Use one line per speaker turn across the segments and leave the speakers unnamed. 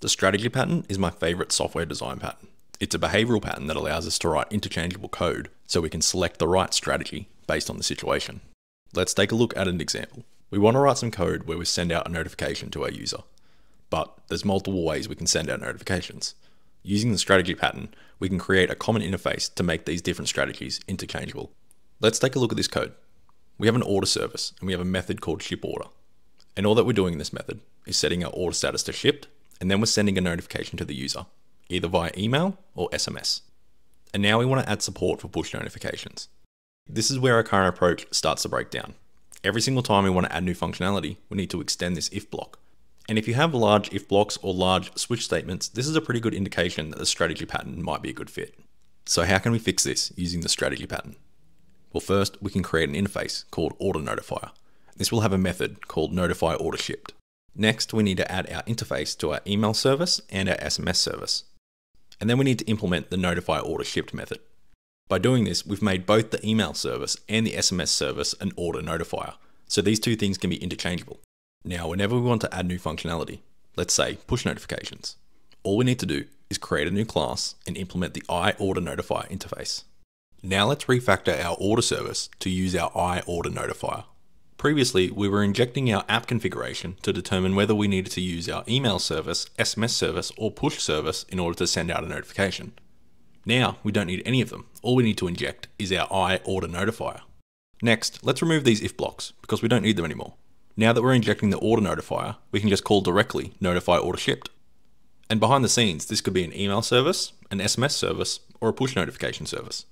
The strategy pattern is my favorite software design pattern. It's a behavioral pattern that allows us to write interchangeable code so we can select the right strategy based on the situation. Let's take a look at an example. We want to write some code where we send out a notification to our user, but there's multiple ways we can send out notifications. Using the strategy pattern, we can create a common interface to make these different strategies interchangeable. Let's take a look at this code. We have an order service and we have a method called ship order. And all that we're doing in this method is setting our order status to shipped and then we're sending a notification to the user, either via email or SMS. And now we want to add support for push notifications. This is where our current approach starts to break down. Every single time we want to add new functionality, we need to extend this if block. And if you have large if blocks or large switch statements, this is a pretty good indication that the strategy pattern might be a good fit. So how can we fix this using the strategy pattern? Well, first we can create an interface called order notifier. This will have a method called notify order shipped. Next, we need to add our interface to our email service and our SMS service. And then we need to implement the notify order shipped method. By doing this, we've made both the email service and the SMS service an order notifier. So these two things can be interchangeable. Now, whenever we want to add new functionality, let's say push notifications, all we need to do is create a new class and implement the iOrderNotify interface. Now let's refactor our order service to use our iOrderNotifier. Previously, we were injecting our app configuration to determine whether we needed to use our email service, SMS service, or push service in order to send out a notification. Now, we don't need any of them. All we need to inject is our iOrderNotifier. Next, let's remove these if blocks because we don't need them anymore. Now that we're injecting the order notifier, we can just call directly notify order shipped. And behind the scenes, this could be an email service, an SMS service, or a push notification service.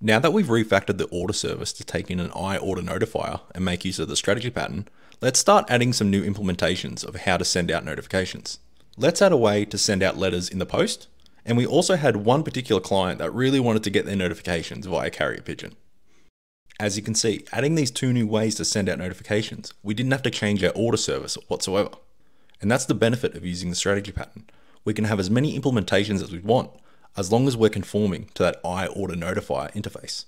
Now that we've refactored the order service to take in an iOrder notifier and make use of the strategy pattern, let's start adding some new implementations of how to send out notifications. Let's add a way to send out letters in the post, and we also had one particular client that really wanted to get their notifications via carrier pigeon. As you can see, adding these two new ways to send out notifications, we didn't have to change our order service whatsoever. And that's the benefit of using the strategy pattern. We can have as many implementations as we want, as long as we're conforming to that iOrderNotify interface.